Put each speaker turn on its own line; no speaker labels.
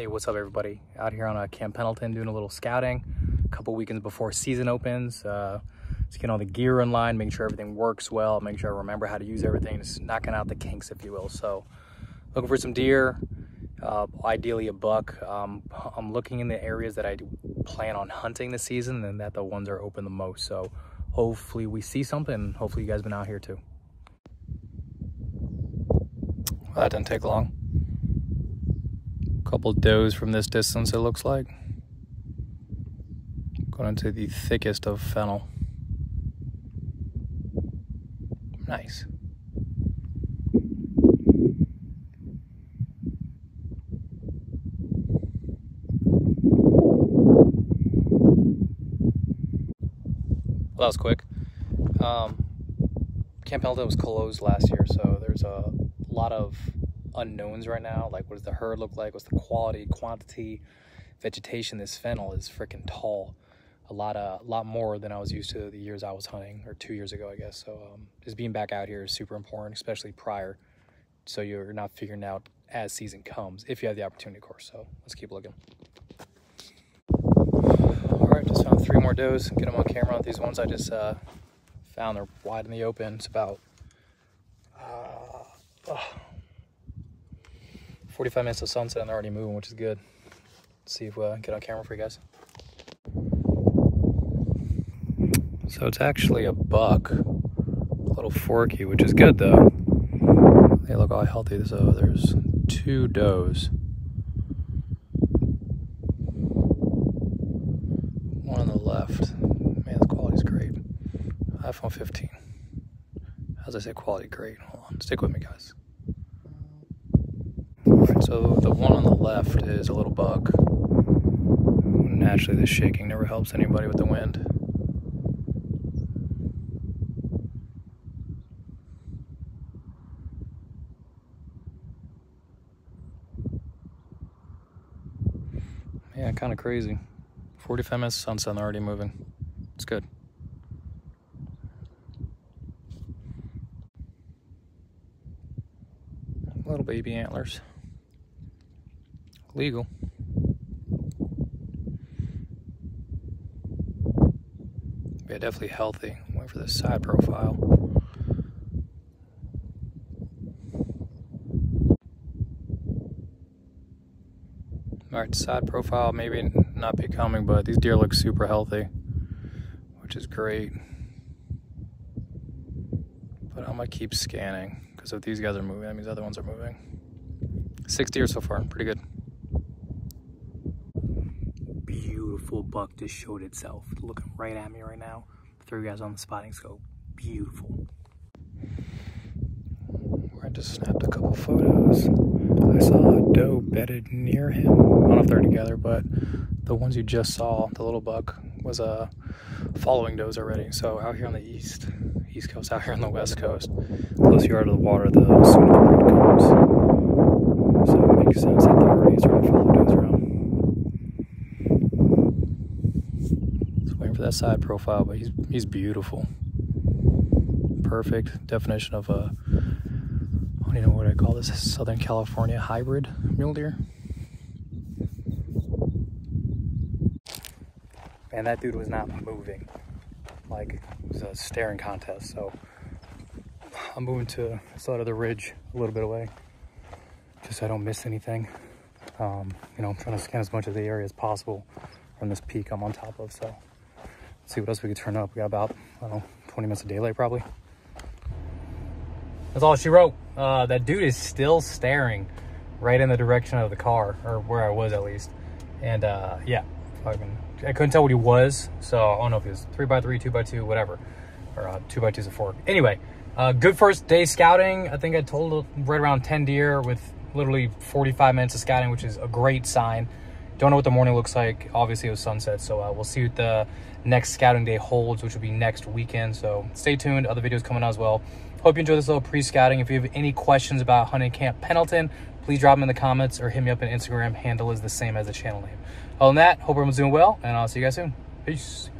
Hey, what's up everybody? Out here on uh, Camp Pendleton doing a little scouting. A couple weekends before season opens. Uh, just getting all the gear in line, making sure everything works well, making sure I remember how to use everything, just knocking out the kinks, if you will. So looking for some deer, uh, ideally a buck. Um, I'm looking in the areas that I plan on hunting this season and that the ones are open the most. So hopefully we see something. Hopefully you guys been out here too. Well, that didn't take long. Couple does from this distance, it looks like. Going into the thickest of fennel. Nice. Well, that was quick. Um, Camp Pendleton was closed last year, so there's a lot of unknowns right now. Like, what does the herd look like? What's the quality, quantity, vegetation? This fennel is freaking tall. A lot, a lot more than I was used to the years I was hunting, or two years ago, I guess. So, um, just being back out here is super important, especially prior, so you're not figuring out as season comes, if you have the opportunity, of course. So, let's keep looking. All right, just found three more does. Get them on camera. These ones I just uh, found, they're wide in the open. It's about. Uh, 45 minutes of sunset and they're already moving, which is good. Let's see if we uh, get on camera for you guys. So it's actually a buck, a little forky, which is good though. They look all healthy. So there's two does. One on the left. Man, the quality's great. iPhone 15. As I say, quality great. Hold on, stick with me, guys. So the one on the left is a little buck. Naturally, the shaking never helps anybody with the wind. Yeah, kind of crazy. 45 minutes of sunset, already moving. It's good. Little baby antlers legal. Yeah, definitely healthy. Wait for the side profile. Alright, side profile maybe not becoming, but these deer look super healthy, which is great. But I'm gonna keep scanning because if these guys are moving, that means other ones are moving. Six deer so far, pretty good beautiful buck just showed itself. Looking right at me right now. You guys on the spotting scope. Beautiful. I just snapped a couple photos. I saw a doe bedded near him. I don't know if they're together, but the ones you just saw, the little buck, was uh, following does already. So out here on the east, east coast, out here on the west coast, closer you are to the water, the sooner the comes. So it makes sense that they're already starting to follow does around. for that side profile, but he's he's beautiful. Perfect definition of a I don't even know what I call this Southern California hybrid mule deer. Man, that dude was not moving. Like it was a staring contest. So I'm moving to the side of the ridge a little bit away, just so I don't miss anything. Um, you know, I'm trying to scan as much of the area as possible from this peak I'm on top of. So see what else we could turn up. We got about, I don't know, 20 minutes of daylight probably. That's all she wrote. Uh, that dude is still staring right in the direction of the car, or where I was at least. And uh, yeah, mean, I couldn't tell what he was, so I don't know if he was 3x3, 2x2, whatever. Or uh, 2x2 is a fork. Anyway, uh, good first day scouting. I think I told right around 10 deer with literally 45 minutes of scouting, which is a great sign. Don't know what the morning looks like. Obviously, it was sunset, so uh, we'll see what the next scouting day holds, which will be next weekend. So stay tuned. Other videos coming out as well. Hope you enjoyed this little pre-scouting. If you have any questions about hunting camp Pendleton, please drop them in the comments or hit me up on Instagram. Handle is the same as the channel name. Other than that, hope everyone's doing well, and I'll see you guys soon. Peace.